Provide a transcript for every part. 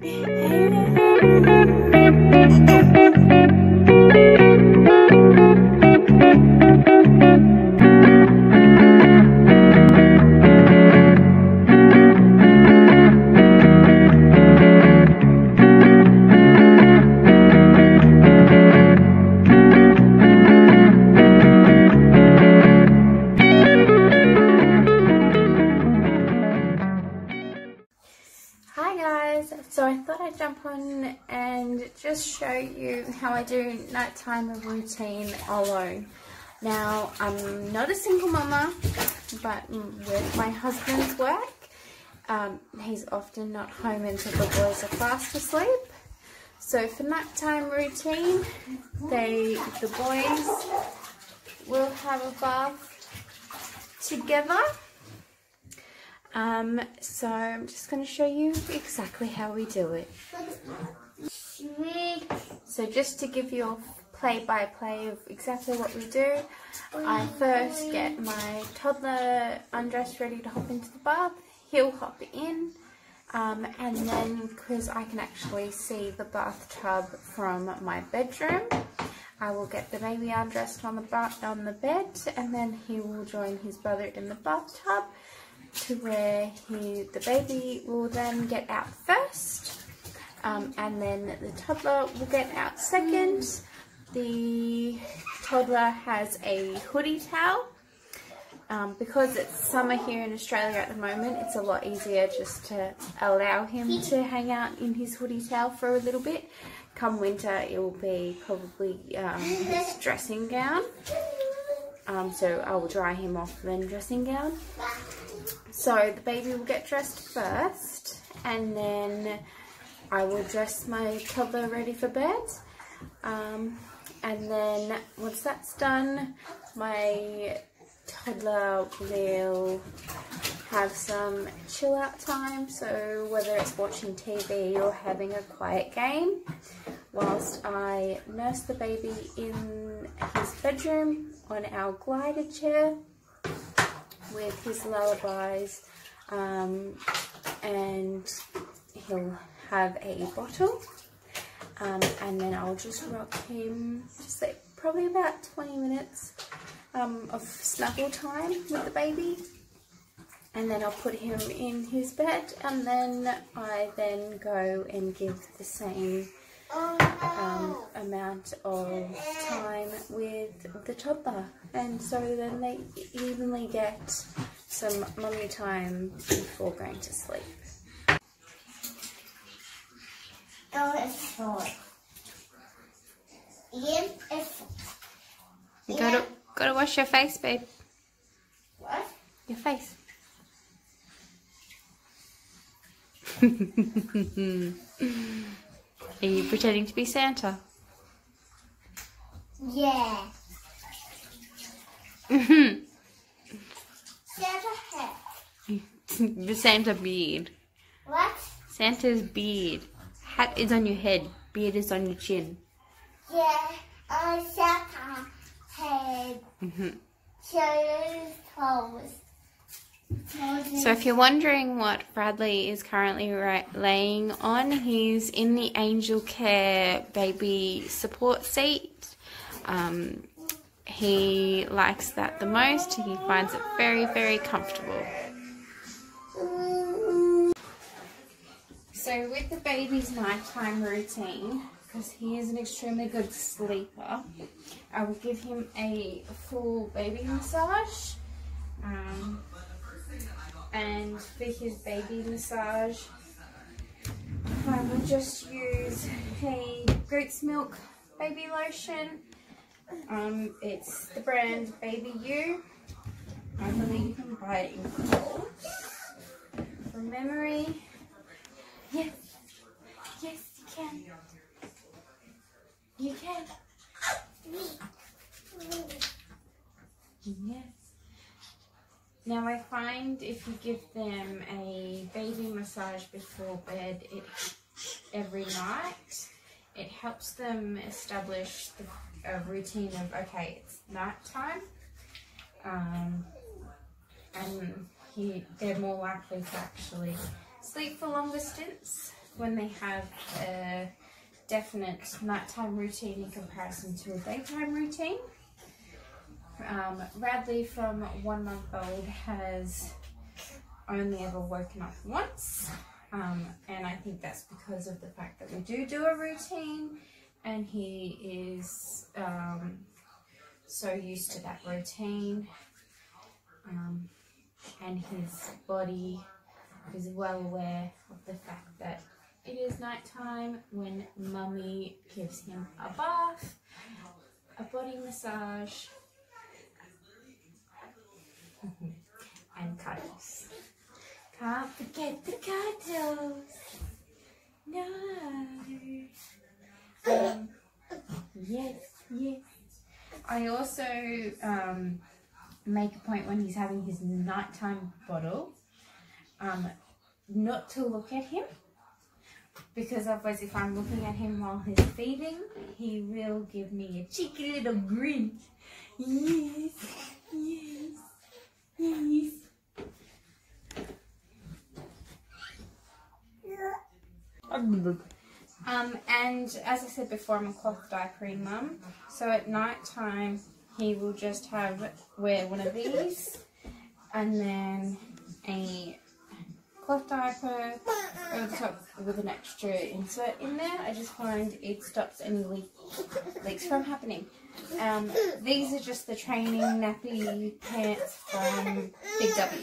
Hi guys, so I thought I'd jump on and just show you how I do nighttime routine alone. Now, I'm not a single mama, but with my husband's work, um, he's often not home until the boys are fast asleep. So for nighttime routine, they, the boys will have a bath together. Um, so I'm just going to show you exactly how we do it. So just to give you a play-by-play -play of exactly what we do, I first get my toddler undressed ready to hop into the bath. He'll hop in. Um, and then because I can actually see the bathtub from my bedroom, I will get the baby undressed on the on the bed, and then he will join his brother in the bathtub to where he, the baby will then get out first, um, and then the toddler will get out second. The toddler has a hoodie towel. Um, because it's summer here in Australia at the moment, it's a lot easier just to allow him to hang out in his hoodie towel for a little bit. Come winter, it will be probably um, his dressing gown. Um, so I will dry him off then dressing gown. So the baby will get dressed first and then I will dress my toddler ready for bed. Um, and then once that's done, my toddler will have some chill out time. So whether it's watching TV or having a quiet game, whilst I nurse the baby in his bedroom on our glider chair with his lullabies um, and he'll have a bottle um, and then I'll just rock him just like probably about 20 minutes um, of snuggle time with the baby. And then I'll put him in his bed and then I then go and give the same um, amount of time with the toddler and so then they evenly get some mummy time before going to sleep. Oh, it's short. Ian, it's You gotta, gotta wash your face, babe. What? Your face. Are you pretending to be Santa? Yeah. Mm-hmm. Santa hat. the Santa beard. What? Santa's beard. Hat is on your head. Beard is on your chin. Yeah. Uh, Santa head. Mm-hmm. Shoulders, toes. So if you're wondering what Bradley is currently laying on, he's in the Angelcare baby support seat. Um, he likes that the most. He finds it very, very comfortable. So with the baby's nighttime routine, because he is an extremely good sleeper, I will give him a full baby massage. Um, and for his baby massage I will just use a goat's milk baby lotion. Um, it's the brand Baby You I believe you can buy it in Coles from memory. Yes yes you can. You can. Yes now I find if you give them a baby massage before bed it, every night, it helps them establish the, a routine of, okay, it's night time. Um, and he, they're more likely to actually sleep for longer stints when they have a definite nighttime routine in comparison to a daytime routine. Um, Radley, from one month old, has only ever woken up once, um, and I think that's because of the fact that we do do a routine, and he is um, so used to that routine, um, and his body is well aware of the fact that it is nighttime when mummy gives him a bath, a body massage, and cuddles. Can't forget the cuddles. No. Um, yes, yes. I also um, make a point when he's having his nighttime bottle um, not to look at him because otherwise if I'm looking at him while he's feeding he will give me a cheeky little grin yes yes yes um and as I said before I'm a cloth diapering mum so at night time he will just have wear one of these and then a cloth diaper over the top with an extra insert in there. I just find it stops any leak, leaks from happening. Um, these are just the training nappy pants from Big W.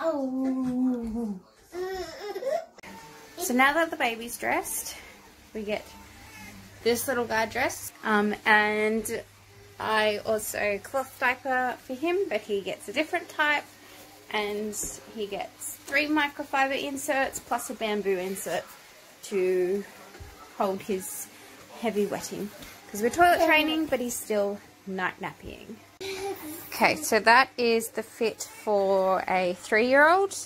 Oh. So now that the baby's dressed, we get this little guy dressed. Um, and I also cloth diaper for him, but he gets a different type. And he gets three microfiber inserts plus a bamboo insert to hold his heavy wetting. Because we're toilet training, but he's still night napping. Okay, so that is the fit for a three-year-old.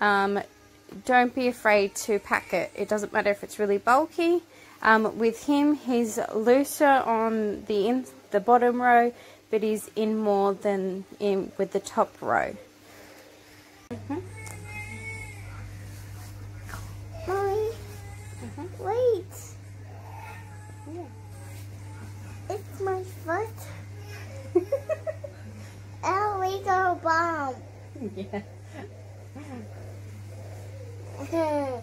Um, don't be afraid to pack it. It doesn't matter if it's really bulky. Um, with him, he's looser on the in, the bottom row, but he's in more than in with the top row. Mm -hmm. Mommy, Mm-hmm. wait. It's my foot. oh, we go bomb. Yeah. Okay.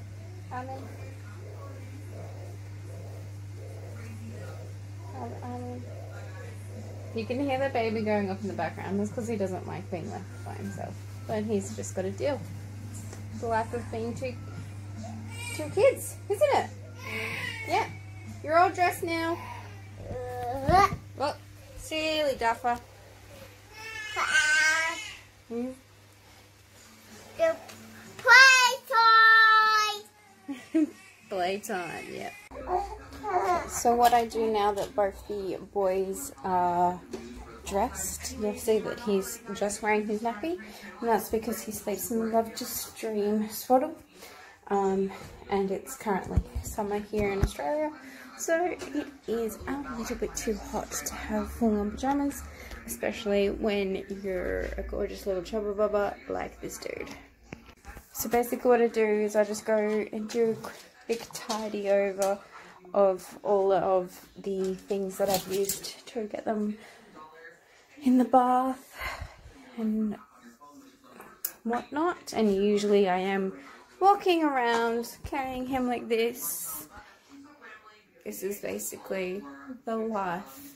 You can hear the baby going off in the background. That's because he doesn't like being left by himself. But he's just got to deal. It's the life of being two, two kids, isn't it? Yeah. You're all dressed now. Well, silly duffer. Hmm? the play toy. Playtime, yeah. So what I do now that both the boys are dressed, you'll see that he's just wearing his nappy, and that's because he sleeps in the Love to Dream swaddle. Um, and it's currently summer here in Australia, so it is a little bit too hot to have full-on pajamas, especially when you're a gorgeous little chubba bubba like this dude. So basically what I do is I just go and do a quick tidy over of all of the things that I've used to get them in the bath and whatnot. And usually I am walking around carrying him like this. This is basically the life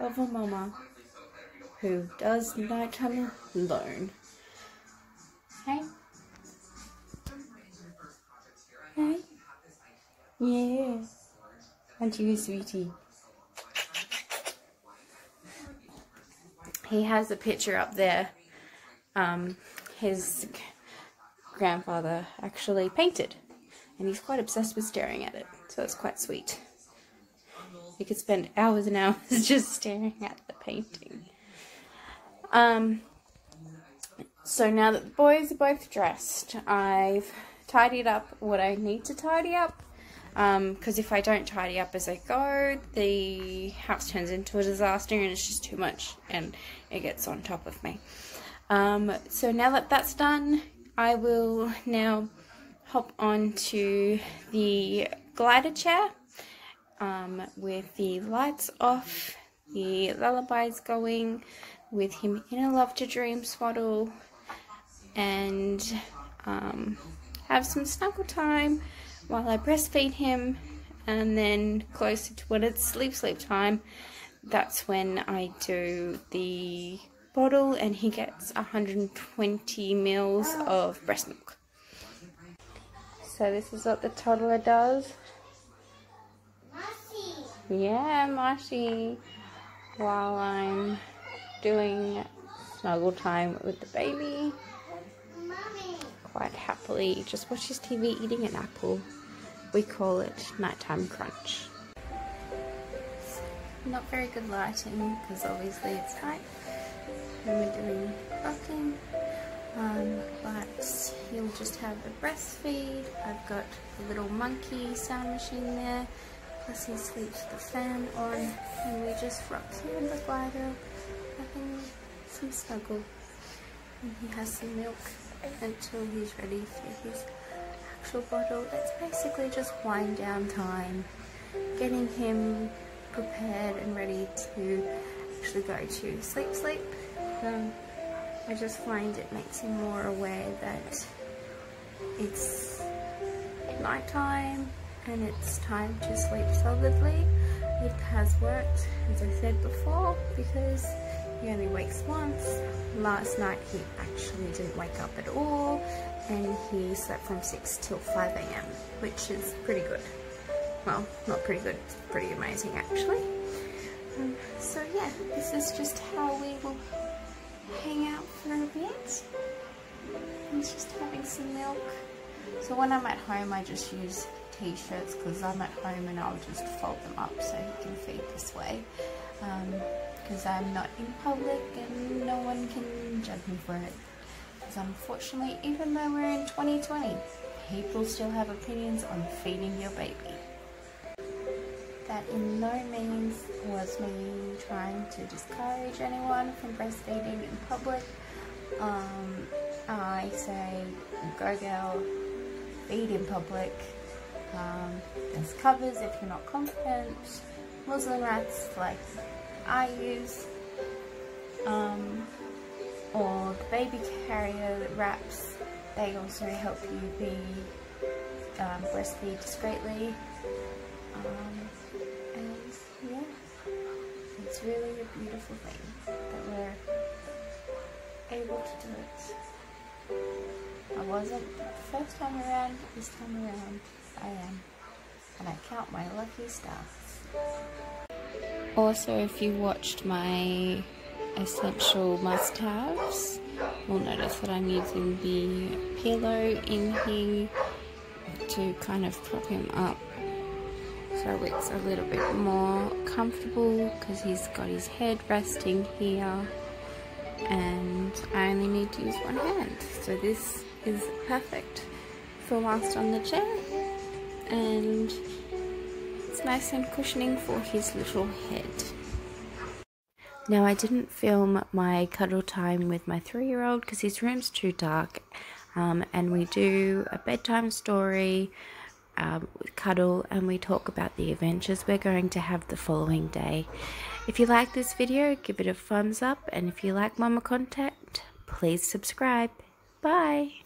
of a mama who does nighttime alone. Hey? Hey? Yeah. And you, sweetie. He has a picture up there. Um, his grandfather actually painted. And he's quite obsessed with staring at it. So it's quite sweet. You could spend hours and hours just staring at the painting. Um, so now that the boys are both dressed, I've tidied up what I need to tidy up. Because if I don't tidy up as I go, the house turns into a disaster and it's just too much and it gets on top of me. Um, so now that that's done, I will now hop onto the glider chair um, with the lights off, the lullabies going, with him in a Love to Dream swaddle, and um, have some snuggle time while I breastfeed him, and then closer to when it's sleep sleep time, that's when I do the bottle and he gets 120 mils of breast milk. So this is what the toddler does. Yeah, Mashi. While I'm doing snuggle time with the baby. Quite happily just watches TV eating an apple. We call it nighttime crunch. Not very good lighting because obviously it's night when we're doing rocking. Um, but he'll just have a breastfeed. I've got a little monkey sound machine there. Plus he sleeps with the fan on and we just rock here in the glider having some snuggle. And he has some milk until he's ready for his actual bottle. It's basically just wind down time. Getting him prepared and ready to actually go to sleep sleep. Um, I just find it makes him more aware that it's nighttime and it's time to sleep solidly. It has worked, as I said before, because he only wakes once. Last night he actually didn't wake up at all and he slept from 6 till 5 a.m. which is pretty good. Well, not pretty good, it's pretty amazing actually. Um, so yeah, this is just how we will hang out for a bit. He's just having some milk. So when I'm at home I just use t-shirts because I'm at home and I'll just fold them up so he can feed this way. Because I'm not in public and no one can judge me for it. Because unfortunately, even though we're in 2020, people still have opinions on feeding your baby. That in no means was me trying to discourage anyone from breastfeeding in public. Um, I say, go girl, feed in public. Um, there's covers if you're not confident. Muslin wraps like I use. Um, or the baby carrier wraps. They also help you be um, breastfeed discreetly. Um, and yeah, it's really a beautiful thing that we're able to do it. I wasn't the first time around, this time around I am. And I count my lucky stars. Also, if you watched my essential must-haves, you'll notice that I'm using the pillow in here to kind of prop him up so it's a little bit more comfortable because he's got his head resting here and I only need to use one hand. So this is perfect for whilst on the chair. And nice and cushioning for his little head. Now I didn't film my cuddle time with my three-year-old because his room's too dark um, and we do a bedtime story um, cuddle and we talk about the adventures we're going to have the following day. If you like this video give it a thumbs up and if you like mama content please subscribe. Bye!